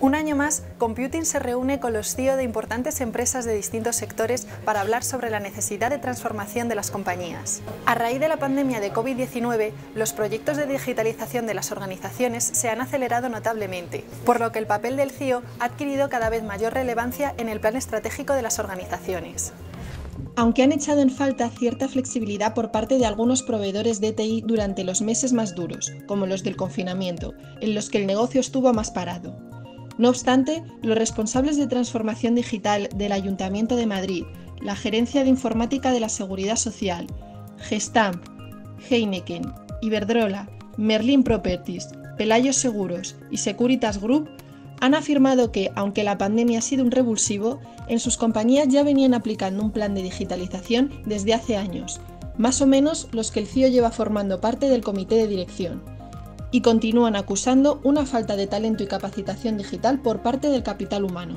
Un año más, Computing se reúne con los CEO de importantes empresas de distintos sectores para hablar sobre la necesidad de transformación de las compañías. A raíz de la pandemia de COVID-19, los proyectos de digitalización de las organizaciones se han acelerado notablemente, por lo que el papel del CEO ha adquirido cada vez mayor relevancia en el plan estratégico de las organizaciones. Aunque han echado en falta cierta flexibilidad por parte de algunos proveedores de TI durante los meses más duros, como los del confinamiento, en los que el negocio estuvo más parado. No obstante, los responsables de transformación digital del Ayuntamiento de Madrid, la Gerencia de Informática de la Seguridad Social, Gestamp, Heineken, Iberdrola, Merlin Properties, Pelayo Seguros y Securitas Group han afirmado que, aunque la pandemia ha sido un revulsivo, en sus compañías ya venían aplicando un plan de digitalización desde hace años, más o menos los que el CIO lleva formando parte del comité de dirección y continúan acusando una falta de talento y capacitación digital por parte del capital humano.